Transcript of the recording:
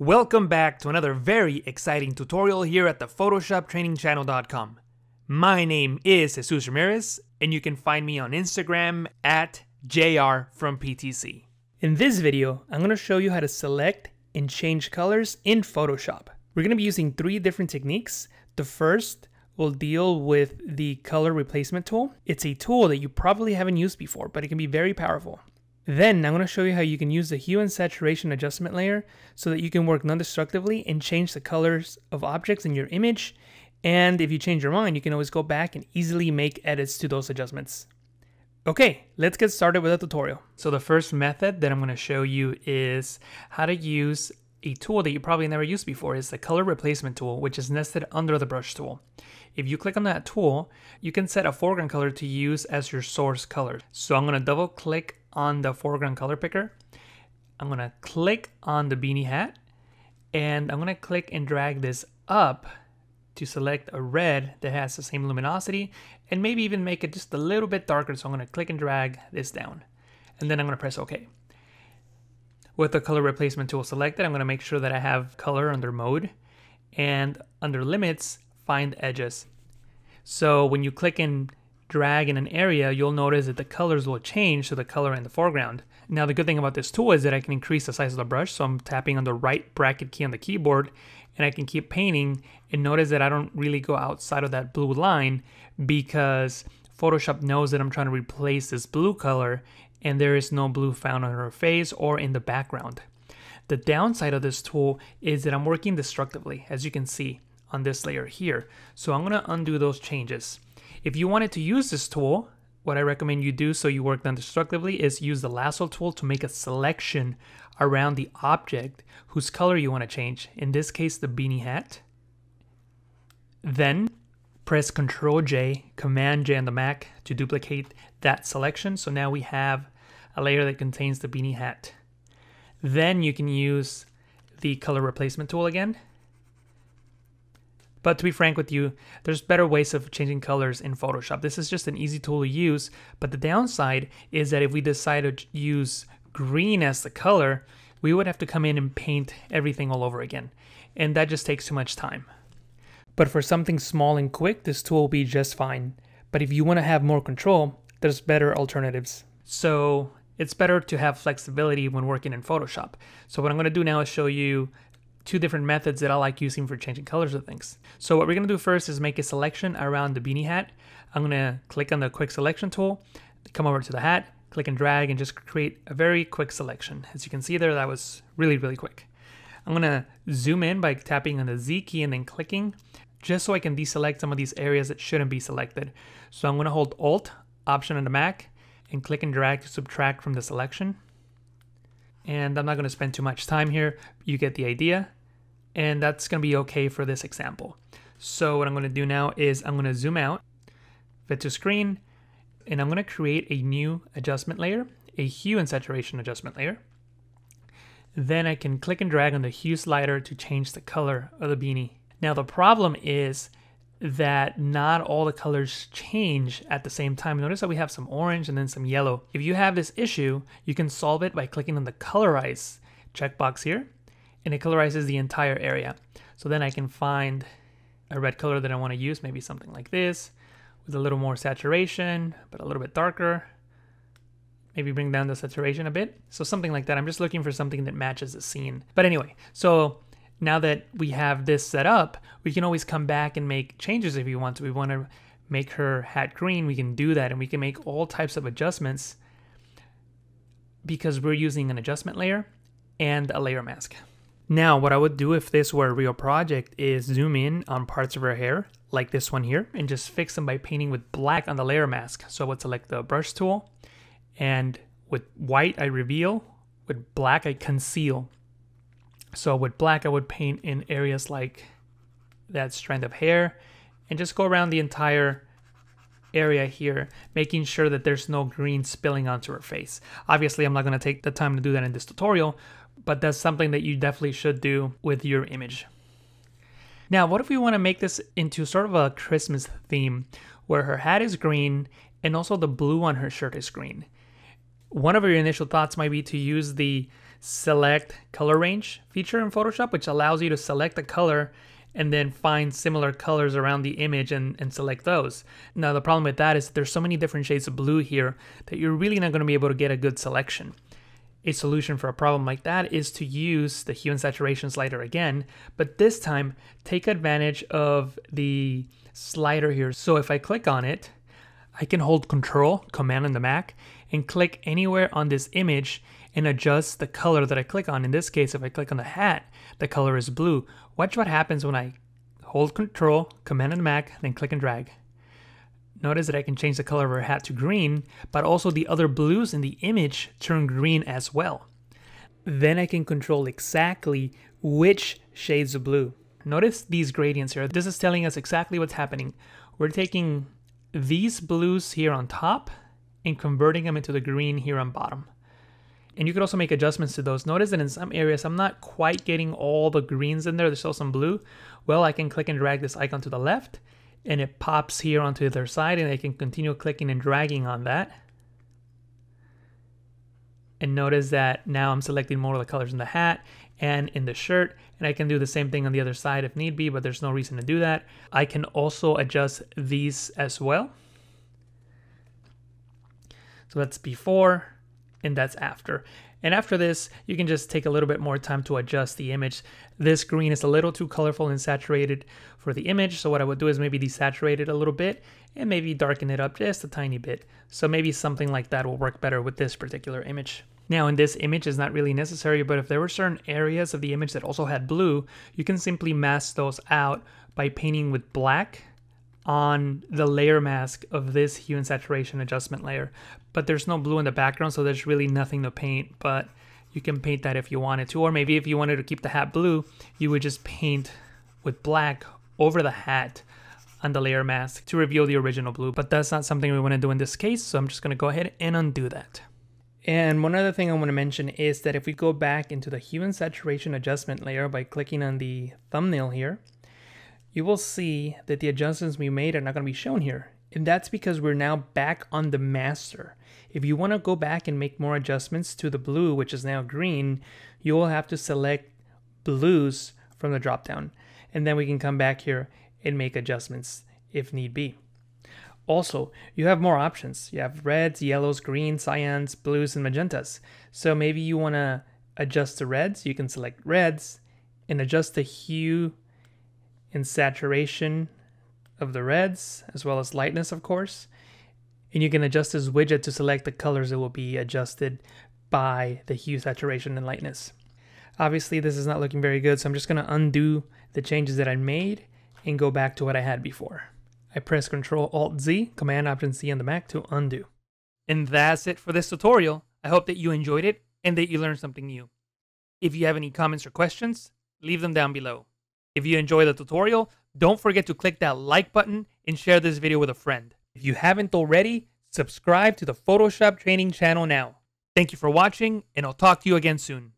Welcome back to another very exciting tutorial here at the PhotoshopTrainingChannel.com. My name is Jesus Ramirez, and you can find me on Instagram at JR from PTC. In this video, I'm going to show you how to select and change colors in Photoshop. We're going to be using three different techniques. The first will deal with the color replacement tool. It's a tool that you probably haven't used before, but it can be very powerful. Then I'm going to show you how you can use the hue and saturation adjustment layer so that you can work non-destructively and change the colors of objects in your image. And if you change your mind, you can always go back and easily make edits to those adjustments. Okay, let's get started with the tutorial. So the first method that I'm going to show you is how to use a tool that you probably never used before is the color replacement tool, which is nested under the brush tool. If you click on that tool, you can set a foreground color to use as your source color. So I'm going to double click on the foreground color picker. I'm gonna click on the beanie hat and I'm gonna click and drag this up to select a red that has the same luminosity and maybe even make it just a little bit darker. So I'm gonna click and drag this down and then I'm gonna press OK. With the color replacement tool selected, I'm gonna make sure that I have color under mode and under limits, find edges. So when you click and drag in an area, you'll notice that the colors will change to the color in the foreground. Now the good thing about this tool is that I can increase the size of the brush, so I'm tapping on the right bracket key on the keyboard, and I can keep painting, and notice that I don't really go outside of that blue line because Photoshop knows that I'm trying to replace this blue color, and there is no blue found on her face or in the background. The downside of this tool is that I'm working destructively, as you can see on this layer here. So I'm gonna undo those changes. If you wanted to use this tool, what I recommend you do so you work non-destructively is use the lasso tool to make a selection around the object whose color you want to change. In this case, the beanie hat. Then press Ctrl J, Command J on the Mac to duplicate that selection. So now we have a layer that contains the beanie hat. Then you can use the color replacement tool again but to be frank with you, there's better ways of changing colors in Photoshop. This is just an easy tool to use, but the downside is that if we decide to use green as the color, we would have to come in and paint everything all over again. And that just takes too much time. But for something small and quick, this tool will be just fine. But if you want to have more control, there's better alternatives. So it's better to have flexibility when working in Photoshop. So what I'm going to do now is show you two different methods that I like using for changing colors of things. So what we're gonna do first is make a selection around the beanie hat. I'm gonna click on the quick selection tool, come over to the hat, click and drag and just create a very quick selection. As you can see there, that was really, really quick. I'm gonna zoom in by tapping on the Z key and then clicking, just so I can deselect some of these areas that shouldn't be selected. So I'm gonna hold Alt, Option on the Mac, and click and drag to subtract from the selection. And I'm not gonna spend too much time here, you get the idea and that's going to be okay for this example. So what I'm going to do now is I'm going to zoom out, fit to screen, and I'm going to create a new adjustment layer, a hue and saturation adjustment layer. Then I can click and drag on the hue slider to change the color of the beanie. Now the problem is that not all the colors change at the same time. Notice that we have some orange and then some yellow. If you have this issue, you can solve it by clicking on the colorize checkbox here and it colorizes the entire area. So then I can find a red color that I want to use, maybe something like this, with a little more saturation, but a little bit darker. Maybe bring down the saturation a bit. So something like that. I'm just looking for something that matches the scene. But anyway, so now that we have this set up, we can always come back and make changes if we want to. We want to make her hat green, we can do that and we can make all types of adjustments because we're using an adjustment layer and a layer mask. Now, what I would do if this were a real project is zoom in on parts of her hair, like this one here, and just fix them by painting with black on the layer mask. So I would select the brush tool, and with white I reveal, with black I conceal. So with black I would paint in areas like that strand of hair, and just go around the entire area here, making sure that there's no green spilling onto her face. Obviously, I'm not going to take the time to do that in this tutorial, but that's something that you definitely should do with your image. Now, what if we want to make this into sort of a Christmas theme where her hat is green and also the blue on her shirt is green? One of your initial thoughts might be to use the select color range feature in Photoshop, which allows you to select a color and then find similar colors around the image and, and select those. Now, the problem with that is there's so many different shades of blue here that you're really not going to be able to get a good selection. A solution for a problem like that is to use the hue and saturation slider again, but this time take advantage of the slider here. So if I click on it, I can hold control, command on the Mac, and click anywhere on this image and adjust the color that I click on. In this case, if I click on the hat, the color is blue. Watch what happens when I hold control, command on the Mac, then click and drag. Notice that I can change the color of her hat to green, but also the other blues in the image turn green as well. Then I can control exactly which shades of blue. Notice these gradients here. This is telling us exactly what's happening. We're taking these blues here on top and converting them into the green here on bottom. And you could also make adjustments to those. Notice that in some areas, I'm not quite getting all the greens in there. There's still some blue. Well, I can click and drag this icon to the left and it pops here onto the other side and I can continue clicking and dragging on that. And notice that now I'm selecting more of the colors in the hat and in the shirt and I can do the same thing on the other side if need be, but there's no reason to do that. I can also adjust these as well. So that's before and that's after. And after this, you can just take a little bit more time to adjust the image. This green is a little too colorful and saturated for the image. So what I would do is maybe desaturate it a little bit and maybe darken it up just a tiny bit. So maybe something like that will work better with this particular image. Now in this image is not really necessary, but if there were certain areas of the image that also had blue, you can simply mask those out by painting with black on the layer mask of this hue and saturation adjustment layer. But there's no blue in the background, so there's really nothing to paint, but you can paint that if you wanted to. Or maybe if you wanted to keep the hat blue, you would just paint with black over the hat on the layer mask to reveal the original blue. But that's not something we want to do in this case, so I'm just going to go ahead and undo that. And one other thing I want to mention is that if we go back into the hue and saturation adjustment layer by clicking on the thumbnail here, you will see that the adjustments we made are not going to be shown here. And that's because we're now back on the master. If you want to go back and make more adjustments to the blue, which is now green, you will have to select blues from the dropdown. And then we can come back here and make adjustments if need be. Also, you have more options. You have reds, yellows, greens, cyans, blues, and magentas. So maybe you want to adjust the reds, you can select reds and adjust the hue and saturation of the reds, as well as lightness, of course. And you can adjust this widget to select the colors that will be adjusted by the hue, saturation, and lightness. Obviously, this is not looking very good, so I'm just going to undo the changes that I made and go back to what I had before. I press Ctrl Alt Z, Command Option C on the Mac to undo. And that's it for this tutorial. I hope that you enjoyed it and that you learned something new. If you have any comments or questions, leave them down below. If you enjoy the tutorial, don't forget to click that like button and share this video with a friend. If you haven't already, subscribe to the Photoshop training channel now. Thank you for watching, and I'll talk to you again soon.